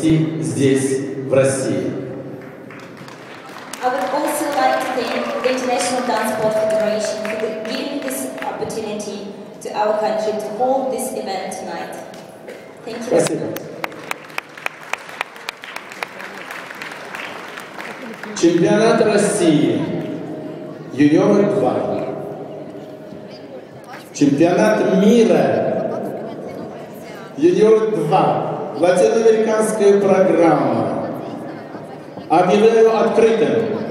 здесь, в России. I would also like to thank the International Dance Sport Federation for the- giving this opportunity to our country to hold this event tonight. Thank you. Спасибо. Чемпионат России. Юниоры 2. Чемпионат мира. Юниоры 2. Латиноамериканская программа. Объявляю открытым.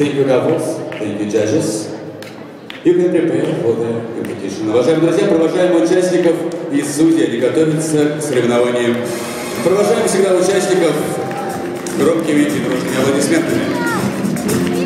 Thank you, couples. Thank you, judges. You can prepare for the competition. Уважаемые друзья, провожаем участников и судьи, они готовятся к соревнованиям. Провожаем всегда участников громкими и дружными аплодисментами.